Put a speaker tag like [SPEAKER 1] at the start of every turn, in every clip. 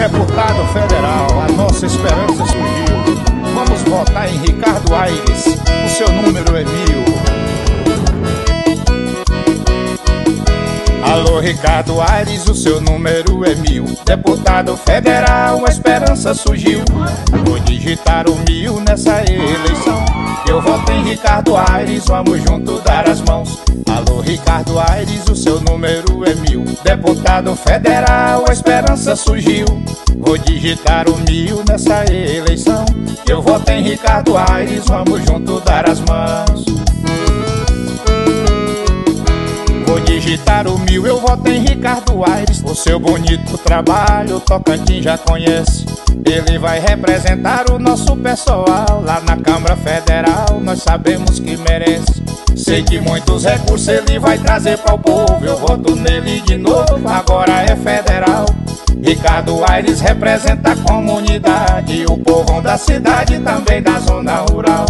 [SPEAKER 1] Deputado federal, a nossa esperança surgiu. Vamos votar em Ricardo Aires, o seu número é mil. Alô, Ricardo Aires, o seu número é mil. Deputado federal, a esperança surgiu. Vou digitar o mil nessa eleição. Ricardo Aires, vamos junto dar as mãos. Alô, Ricardo Aires, o seu número é mil. Deputado federal, a esperança surgiu. Vou digitar o mil nessa eleição. Eu voto em Ricardo Aires, vamos junto dar as mãos. Digitar o mil, eu voto em Ricardo Aires. O seu bonito trabalho, Tocantins já conhece. Ele vai representar o nosso pessoal lá na Câmara Federal. Nós sabemos que merece. Sei que muitos recursos ele vai trazer para o povo. Eu voto nele de novo, agora é federal. Ricardo Aires representa a comunidade, o povão da cidade também da zona rural.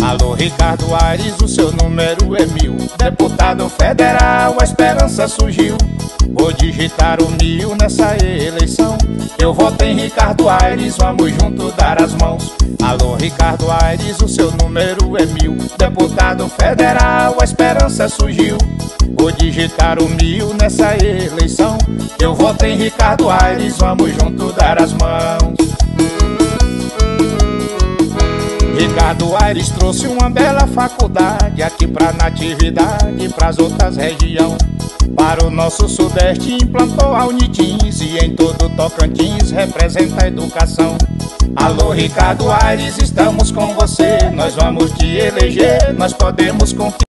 [SPEAKER 1] Alô, Ricardo Aires, o seu número é mil. Deputado federal, a esperança surgiu. Vou digitar o mil nessa eleição. Eu voto em Ricardo Aires, vamos junto dar as mãos. Alô, Ricardo Aires, o seu número é mil. Deputado federal, a esperança surgiu. Vou digitar o mil nessa eleição. Eu voto em Ricardo Aires, vamos junto dar as mãos. Ricardo Aires trouxe uma bela faculdade aqui pra natividade, pras outras regiões. Para o nosso sudeste implantou a Unitins e em todo Tocantins representa a educação. Alô Ricardo Aires, estamos com você, nós vamos te eleger, nós podemos confiar.